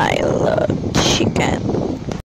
I love chicken.